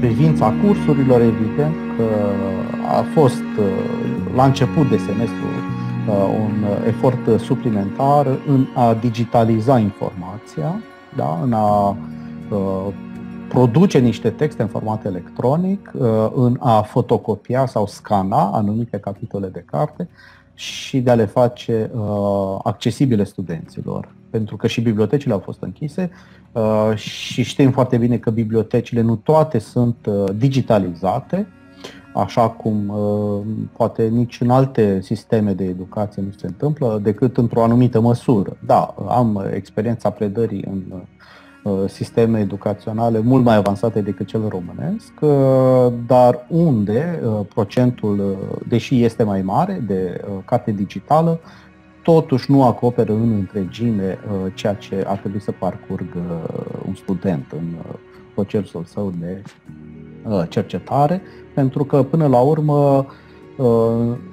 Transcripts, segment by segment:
privința cursurilor, evident că a fost la început de semestru un efort suplimentar în a digitaliza informația, da? în a produce niște texte în format electronic, în a fotocopia sau scana anumite capitole de carte și de a le face accesibile studenților. Pentru că și bibliotecile au fost închise Uh, și știm foarte bine că bibliotecile nu toate sunt uh, digitalizate, așa cum uh, poate nici în alte sisteme de educație nu se întâmplă, decât într-o anumită măsură. Da, am experiența predării în sisteme educaționale mult mai avansate decât cel românesc, dar unde procentul, deși este mai mare de carte digitală, totuși nu acoperă în întregime uh, ceea ce ar trebui să parcurgă un student în uh, procesul său de uh, cercetare, pentru că până la urmă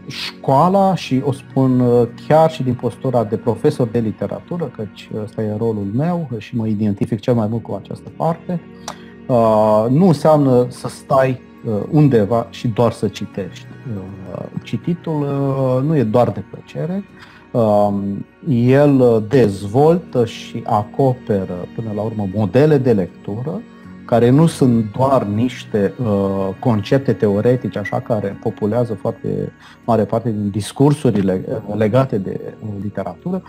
școala și o spun chiar și din postura de profesor de literatură, căci ăsta e rolul meu și mă identific cel mai mult cu această parte, nu înseamnă să stai undeva și doar să citești. Cititul nu e doar de plăcere, Um, el dezvoltă și acoperă până la urmă modele de lectură care nu sunt doar niște uh, concepte teoretice, așa, care populează foarte mare parte din discursurile uh, legate de uh, literatură,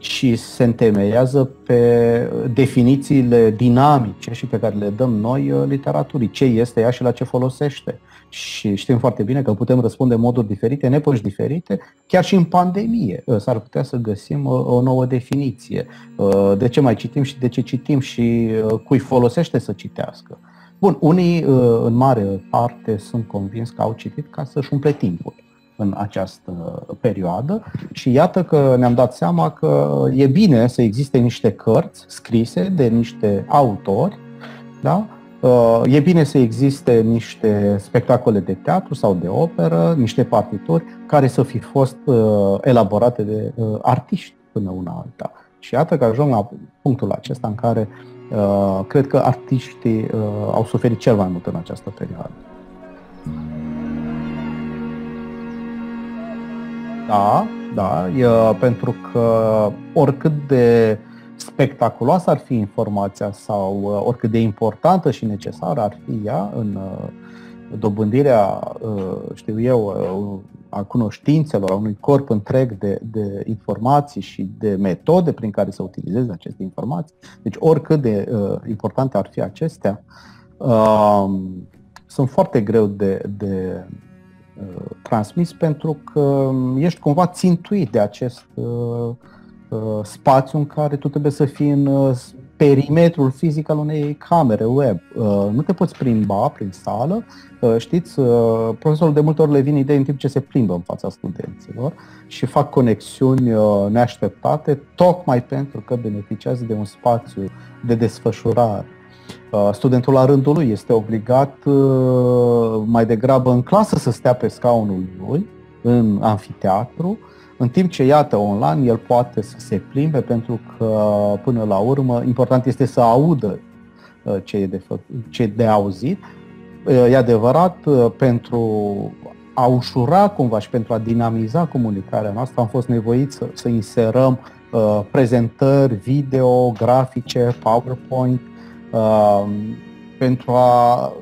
ci se întemeiază pe definițiile dinamice și pe care le dăm noi uh, literaturii, ce este ea și la ce folosește și știm foarte bine că putem răspunde în moduri diferite, în epoci diferite, chiar și în pandemie uh, s-ar putea să găsim uh, o nouă definiție. Uh, de ce mai citim și de ce citim și cui folosește să citească. Bun, unii în mare parte sunt convins că au citit ca să-și umple timpul în această perioadă și iată că ne-am dat seama că e bine să existe niște cărți scrise de niște autori da? Uh, e bine să existe niște spectacole de teatru sau de operă, niște partituri care să fi fost uh, elaborate de uh, artiști până una alta. Și iată că ajung la punctul acesta în care cred că artiștii au suferit cel mai mult în această perioadă. Da, da, e, pentru că oricât de spectaculoasă ar fi informația sau uh, oricât de importantă și necesară ar fi ea în uh, dobândirea, uh, știu eu, a cunoștințelor, a unui corp întreg de, de informații și de metode prin care să utilizeze aceste informații. Deci oricât de importante ar fi acestea, sunt foarte greu de, de transmis pentru că ești cumva țintuit de acest Uh, spațiu în care tu trebuie să fii în uh, perimetrul fizic al unei camere web. Uh, nu te poți plimba prin sală. Știți, profesorul de multe ori le vine idei în timp ce se plimbă în fața studenților și fac conexiuni neașteptate, tocmai pentru că beneficiază de un spațiu de desfășurare. Studentul la rândul lui este obligat mai degrabă în clasă să stea pe scaunul lui, în anfiteatru, în timp ce, iată, online el poate să se plimbe pentru că, până la urmă, important este să audă uh, ce e de, fă, ce e de auzit. Uh, e adevărat, uh, pentru a ușura cumva și pentru a dinamiza comunicarea noastră am fost nevoiți să, să inserăm uh, prezentări video, grafice, PowerPoint uh, pentru a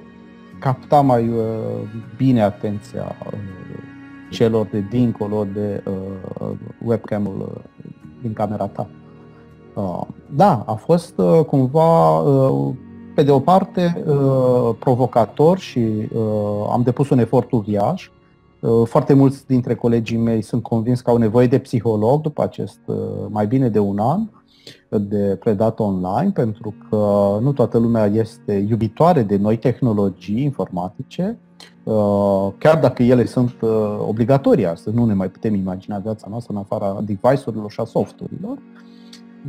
capta mai uh, bine atenția celor de dincolo de uh, webcam-ul uh, din camera ta. Uh, da, a fost uh, cumva, uh, pe de o parte, uh, provocator și uh, am depus un efort uriaș. Uh, foarte mulți dintre colegii mei sunt convins că au nevoie de psiholog după acest uh, mai bine de un an de predat online, pentru că nu toată lumea este iubitoare de noi tehnologii informatice Uh, chiar dacă ele sunt uh, obligatorii astăzi, nu ne mai putem imagina viața noastră în afara device-urilor și a softurilor,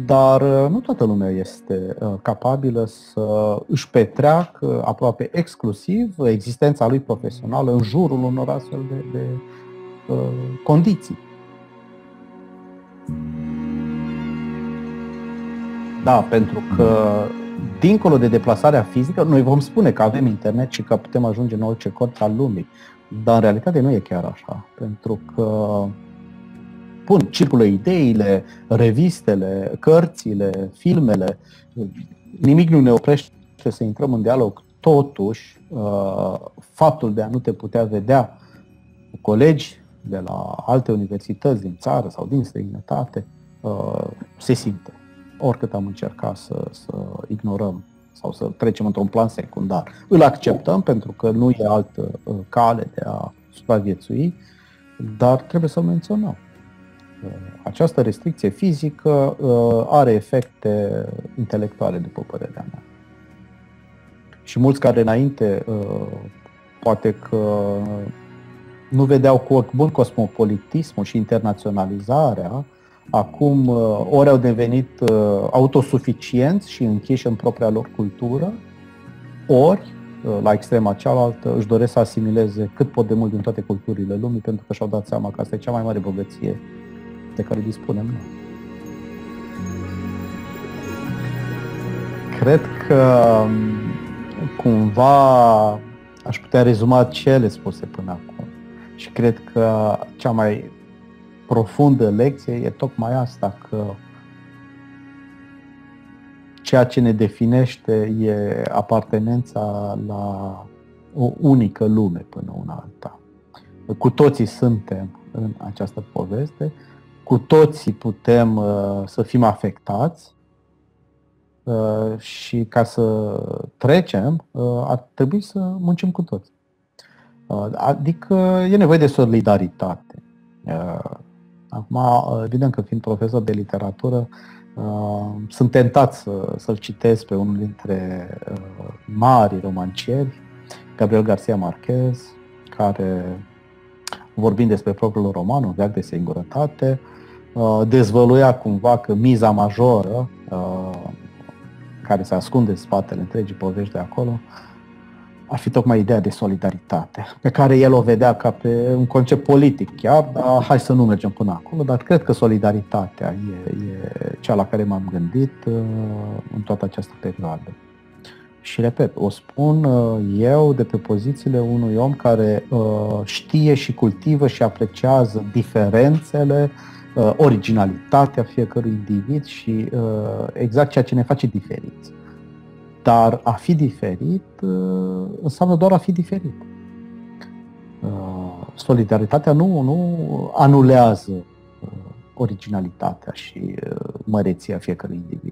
dar uh, nu toată lumea este capabilă să își petreacă aproape exclusiv existența lui profesională în jurul unor astfel de, de uh, condiții. Da, pentru că dincolo de deplasarea fizică, noi vom spune că avem internet și că putem ajunge în orice colț al lumii, dar în realitate nu e chiar așa, pentru că bun, circulă ideile, revistele, cărțile, filmele, nimic nu ne oprește să intrăm în dialog. Totuși, uh, faptul de a nu te putea vedea cu colegi de la alte universități din țară sau din străinătate uh, se simte. Oricât am încercat să, să ignorăm sau să trecem într-un plan secundar. Îl acceptăm pentru că nu e altă uh, cale de a supraviețui, dar trebuie să-l menționăm. Această restricție fizică are efecte intelectuale, după părerea mea. Și mulți care înainte poate că nu vedeau cu ochi bun cosmopolitismul și internaționalizarea, acum ori au devenit autosuficienți și închiși în propria lor cultură, ori, la extrema cealaltă, își doresc să asimileze cât pot de mult din toate culturile lumii, pentru că și-au dat seama că asta e cea mai mare bogăție de care dispunem noi. Cred că cumva aș putea rezuma cele spuse până acum. Și cred că cea mai profundă lecție e tocmai asta, că ceea ce ne definește e apartenența la o unică lume până una alta. Cu toții suntem în această poveste, cu toții putem uh, să fim afectați uh, și ca să trecem uh, ar trebui să muncim cu toți. Adică e nevoie de solidaritate. Acum, evident că fiind profesor de literatură, sunt tentat să, să-l citesc pe unul dintre mari romancieri, Gabriel Garcia Marquez, care, vorbind despre propriul roman, un veac de singurătate, Uh, dezvăluia cumva că miza majoră uh, care se ascunde în spatele întregii povești de acolo ar fi tocmai ideea de solidaritate, pe care el o vedea ca pe un concept politic chiar, dar hai să nu mergem până acolo, dar cred că solidaritatea e, e cea la care m-am gândit uh, în toată această perioadă. Și repet, o spun eu de pe pozițiile unui om care știe și cultivă și apreciază diferențele uh, originalitatea fiecărui individ și uh, exact ceea ce ne face diferiți. Dar a fi diferit uh, înseamnă doar a fi diferit. Uh, solidaritatea nu, nu anulează uh, originalitatea și uh, măreția fiecărui individ.